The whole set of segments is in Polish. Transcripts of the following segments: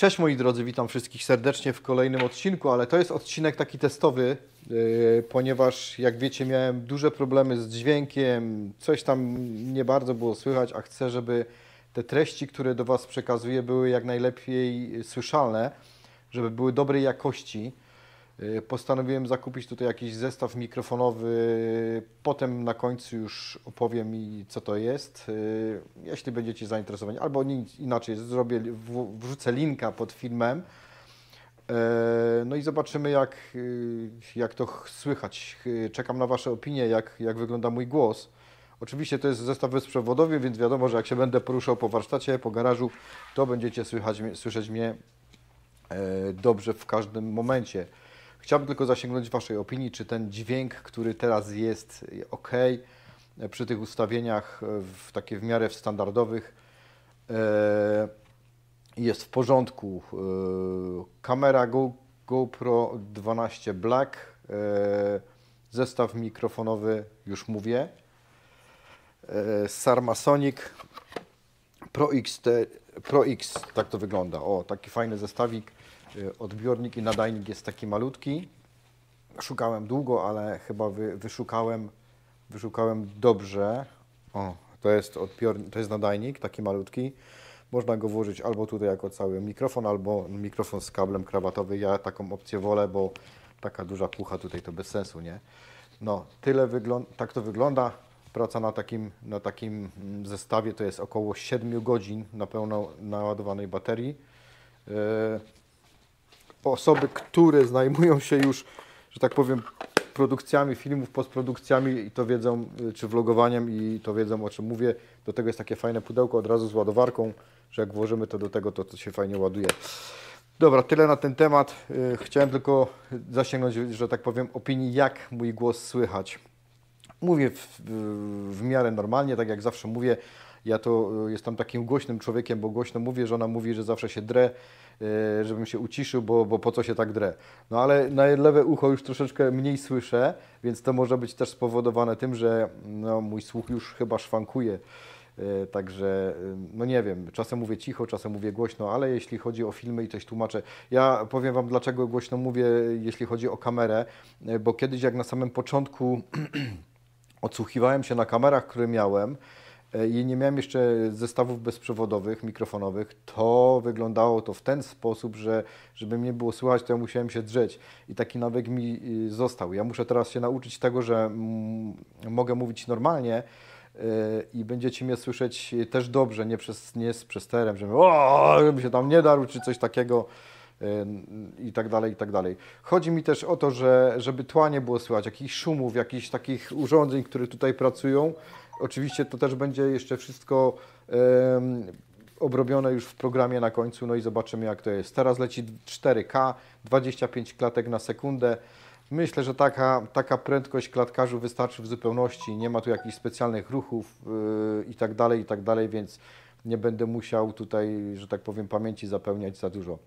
Cześć moi drodzy, witam wszystkich serdecznie w kolejnym odcinku, ale to jest odcinek taki testowy, yy, ponieważ jak wiecie miałem duże problemy z dźwiękiem, coś tam nie bardzo było słychać, a chcę, żeby te treści, które do Was przekazuję były jak najlepiej słyszalne, żeby były dobrej jakości. Yy, Postanowiłem zakupić tutaj jakiś zestaw mikrofonowy. Potem na końcu już opowiem mi, co to jest. Yy, Jeśli będziecie zainteresowani, albo inaczej, zrobię, wrzucę linka pod filmem. Yy, No i zobaczymy, jak, jak to ch- słychać. Czekam na Wasze opinie, jak, jak wygląda mój głos. Oczywiście to jest zestaw bezprzewodowy, więc wiadomo, że jak się będę poruszał po warsztacie, po garażu, to będziecie słychać, słyszeć mnie dobrze w każdym momencie. Chciałbym tylko zasięgnąć Waszej opinii, czy ten dźwięk, który teraz jest ok przy tych ustawieniach e, w takie w miarę standardowych e, jest w porządku. E, Kamera Go, GoPro 12 Black, zestaw mikrofonowy, już mówię. Sarmasonic Pro X, te, Pro X, tak to wygląda. O, taki fajny zestawik. Y, Odbiornik i nadajnik jest taki malutki. Szukałem długo, ale chyba wy, wyszukałem, wyszukałem dobrze. O, to jest odbiornik, to jest nadajnik, taki malutki. Można go włożyć albo tutaj jako cały mikrofon, albo mikrofon z kablem krawatowy. Ja taką opcję wolę, bo taka duża pucha tutaj to bez sensu, nie? No, tyle wygląda, tak to wygląda. Praca na takim, na takim mm, zestawie to jest około 7 godzin na pełno naładowanej baterii. Yy, osoby, które zajmują się już, że tak powiem, produkcjami filmów, postprodukcjami i to wiedzą, y, czy vlogowaniem i to wiedzą o czym mówię. Do tego jest takie fajne pudełko od razu z ładowarką, że jak włożymy to do tego, to, to się fajnie ładuje. Dobra, tyle na ten temat. Y, Chciałem tylko zasięgnąć, że tak powiem, opinii, jak mój głos słychać. Mówię w, w, miarę normalnie, tak jak zawsze mówię. Ja to y, jestem takim głośnym człowiekiem, bo głośno mówię, żona mówi, że zawsze się drę, y, żebym się uciszył, bo, bo po co się tak drę. No ale na lewe ucho już troszeczkę mniej słyszę, więc to może być też spowodowane tym, że no, mój słuch już chyba szwankuje. Y, Także, no nie wiem, czasem mówię cicho, czasem mówię głośno, ale jeśli chodzi o filmy i coś tłumaczę, ja powiem Wam, dlaczego głośno mówię, jeśli chodzi o kamerę, bo kiedyś jak na samym początku odsłuchiwałem się na kamerach, które miałem e, i nie miałem jeszcze zestawów bezprzewodowych, mikrofonowych, to wyglądało to w ten sposób, że żeby mnie było słychać, to ja musiałem się drzeć. I taki nawyk mi y, został. Ja muszę teraz się nauczyć tego, że mm, mogę mówić normalnie, y, i będziecie mnie słyszeć też dobrze, nie, przez, nie z przesterem, o, żeby się tam nie darł, czy coś takiego i tak dalej, i tak dalej. Chodzi mi też o to, że żeby tła nie było słychać, jakichś szumów, jakichś takich urządzeń, które tutaj pracują. Oczywiście to też będzie jeszcze wszystko em, obrobione już w programie na końcu, no i zobaczymy jak to jest. Teraz leci 4K, 25 klatek na sekundę. Myślę, że taka, taka prędkość klatkarzu wystarczy w zupełności. Nie ma tu jakichś specjalnych ruchów yy, i tak dalej, i tak dalej, więc nie będę musiał tutaj, że tak powiem, pamięci zapełniać za dużo.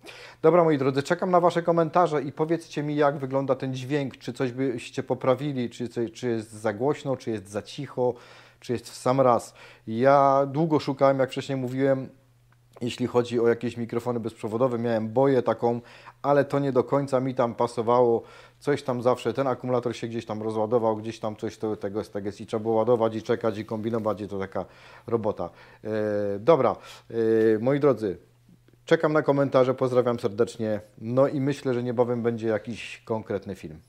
Dobra, moi drodzy, czekam na Wasze komentarze i powiedzcie mi, jak wygląda ten dźwięk, czy coś byście poprawili, czy, czy jest za głośno, czy jest za cicho, czy jest w sam raz. Ja długo szukałem, jak wcześniej mówiłem, jeśli chodzi o jakieś mikrofony bezprzewodowe, miałem boję taką, ale to nie do końca mi tam pasowało. Coś tam zawsze, ten akumulator się gdzieś tam rozładował, gdzieś tam coś to, tego jest, tego jest i trzeba było ładować i czekać i kombinować i to taka robota. E, dobra, e, moi drodzy, czekam na komentarze, pozdrawiam serdecznie, no i myślę, że niebawem będzie jakiś konkretny film.